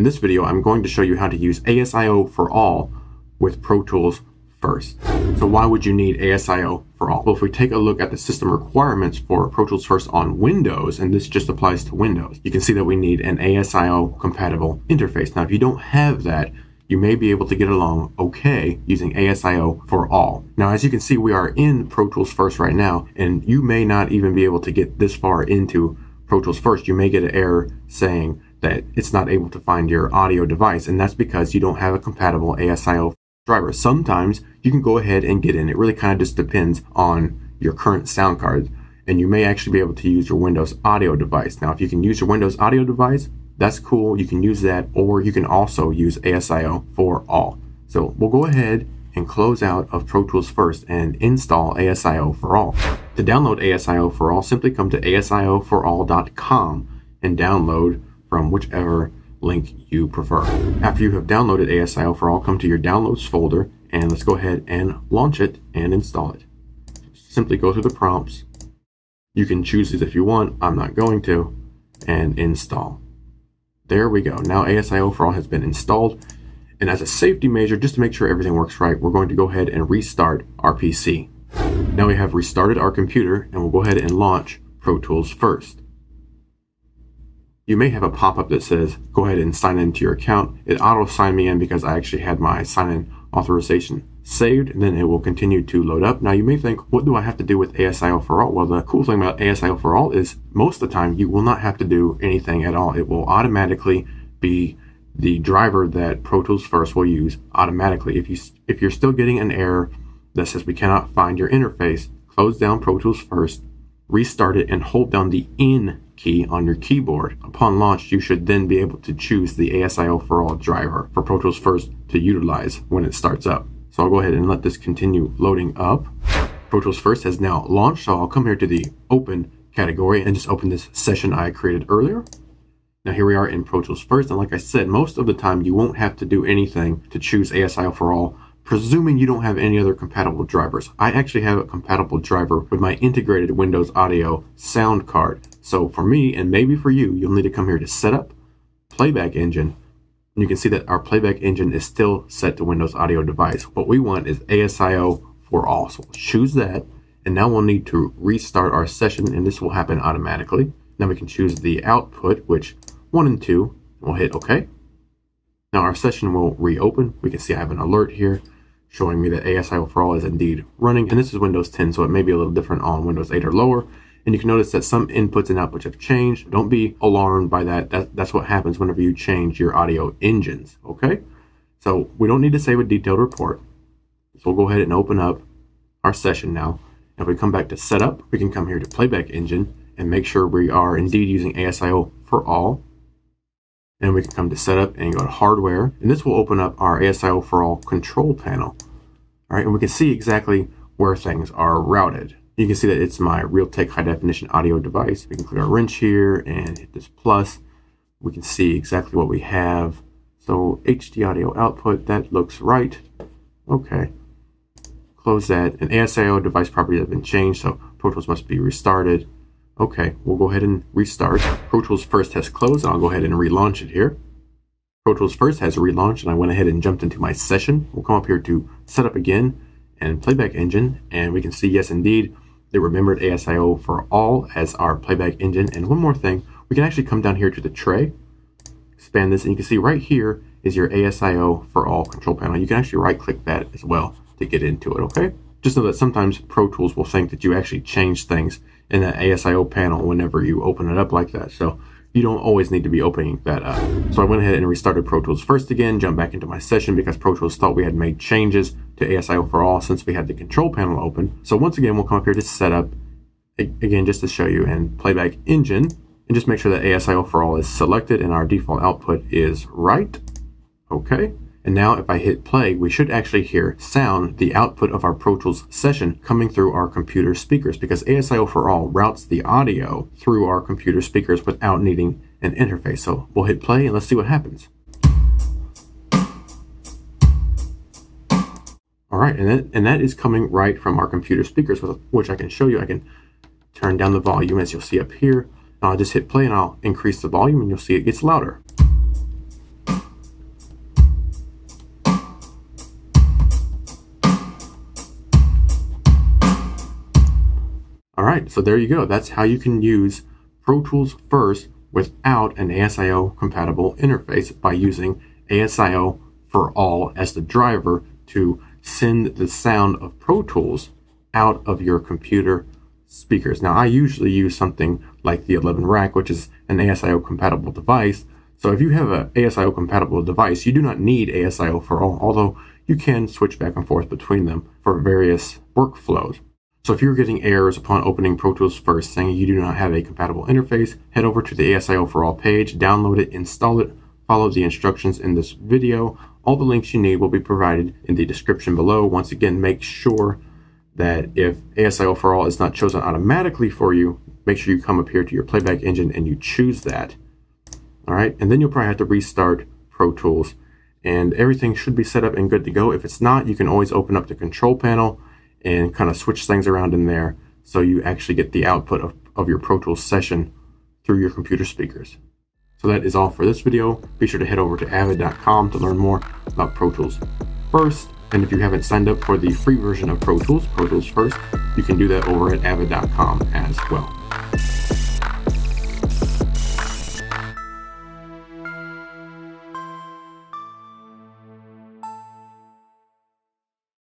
In this video, I'm going to show you how to use ASIO for all with Pro Tools First. So why would you need ASIO for all? Well, if we take a look at the system requirements for Pro Tools First on Windows, and this just applies to Windows, you can see that we need an ASIO compatible interface. Now, if you don't have that, you may be able to get along okay using ASIO for all. Now, as you can see, we are in Pro Tools First right now, and you may not even be able to get this far into Pro Tools First. You may get an error saying that it's not able to find your audio device, and that's because you don't have a compatible ASIO driver. Sometimes you can go ahead and get in. It really kind of just depends on your current sound card, and you may actually be able to use your Windows audio device. Now, if you can use your Windows audio device, that's cool. You can use that, or you can also use ASIO for all. So we'll go ahead and close out of Pro Tools first and install ASIO for all. To download ASIO for all, simply come to asioforall.com and download from whichever link you prefer. After you have downloaded ASIO for all, come to your downloads folder and let's go ahead and launch it and install it. Simply go through the prompts. You can choose these if you want. I'm not going to. And install. There we go. Now ASIO for all has been installed. And as a safety measure, just to make sure everything works right, we're going to go ahead and restart our PC. Now we have restarted our computer and we'll go ahead and launch Pro Tools first you may have a pop-up that says, go ahead and sign into your account. It auto signed me in because I actually had my sign-in authorization saved, and then it will continue to load up. Now you may think, what do I have to do with ASIO for all? Well, the cool thing about ASIO for all is most of the time you will not have to do anything at all. It will automatically be the driver that Pro Tools First will use automatically. If you if you're still getting an error that says we cannot find your interface, close down Pro Tools First, restart it, and hold down the N key on your keyboard. Upon launch, you should then be able to choose the ASIO for all driver for Pro Tools First to utilize when it starts up. So I'll go ahead and let this continue loading up. Pro Tools First has now launched, so I'll come here to the Open category and just open this session I created earlier. Now here we are in Pro Tools First, and like I said, most of the time you won't have to do anything to choose ASIO for all presuming you don't have any other compatible drivers. I actually have a compatible driver with my integrated Windows Audio sound card. So for me, and maybe for you, you'll need to come here to Setup, Playback Engine, and you can see that our playback engine is still set to Windows Audio device. What we want is ASIO for all. So we'll choose that, and now we'll need to restart our session, and this will happen automatically. Now we can choose the output, which one and two, we'll hit OK. Now our session will reopen. We can see I have an alert here showing me that ASIO for all is indeed running. And this is Windows 10, so it may be a little different on Windows 8 or lower. And you can notice that some inputs and outputs have changed. Don't be alarmed by that. that. That's what happens whenever you change your audio engines, okay? So we don't need to save a detailed report. So we'll go ahead and open up our session now. If we come back to setup, we can come here to playback engine and make sure we are indeed using ASIO for all. And we can come to setup and go to hardware. And this will open up our ASIO for all control panel. All right, and we can see exactly where things are routed. You can see that it's my Realtek high definition audio device. We can click our wrench here and hit this plus. We can see exactly what we have. So HD audio output, that looks right. Okay. Close that. And ASIO device properties have been changed, so Pro Tools must be restarted. Okay, we'll go ahead and restart. Pro Tools first has closed, I'll go ahead and relaunch it here. Pro Tools first has relaunched, and I went ahead and jumped into my session. We'll come up here to setup again and playback engine, and we can see, yes, indeed, they remembered ASIO for all as our playback engine. And one more thing, we can actually come down here to the tray, expand this, and you can see right here is your ASIO for all control panel. You can actually right click that as well to get into it, okay? Just know that sometimes Pro Tools will think that you actually change things in that ASIO panel whenever you open it up like that. So you don't always need to be opening that up. So I went ahead and restarted Pro Tools first again, jumped back into my session because Pro Tools thought we had made changes to ASIO for all since we had the control panel open. So once again, we'll come up here to setup, again, just to show you, and playback engine, and just make sure that ASIO for all is selected and our default output is right. Okay. And now if I hit play, we should actually hear sound, the output of our Pro Tools session coming through our computer speakers because ASIO for all routes the audio through our computer speakers without needing an interface. So we'll hit play and let's see what happens. All right, and that, and that is coming right from our computer speakers, which I can show you. I can turn down the volume as you'll see up here. I'll just hit play and I'll increase the volume and you'll see it gets louder. Right, so there you go. That's how you can use Pro Tools First without an ASIO compatible interface by using ASIO for all as the driver to send the sound of Pro Tools out of your computer speakers. Now, I usually use something like the Eleven Rack, which is an ASIO compatible device. So if you have an ASIO compatible device, you do not need ASIO for all, although you can switch back and forth between them for various workflows. So if you're getting errors upon opening Pro Tools first saying you do not have a compatible interface, head over to the ASIO for all page, download it, install it, follow the instructions in this video. All the links you need will be provided in the description below. Once again, make sure that if ASIO for all is not chosen automatically for you, make sure you come up here to your playback engine and you choose that. All right, and then you'll probably have to restart Pro Tools and everything should be set up and good to go. If it's not, you can always open up the control panel and kind of switch things around in there so you actually get the output of, of your Pro Tools session through your computer speakers. So that is all for this video. Be sure to head over to avid.com to learn more about Pro Tools first. And if you haven't signed up for the free version of Pro Tools, Pro Tools First, you can do that over at avid.com as well.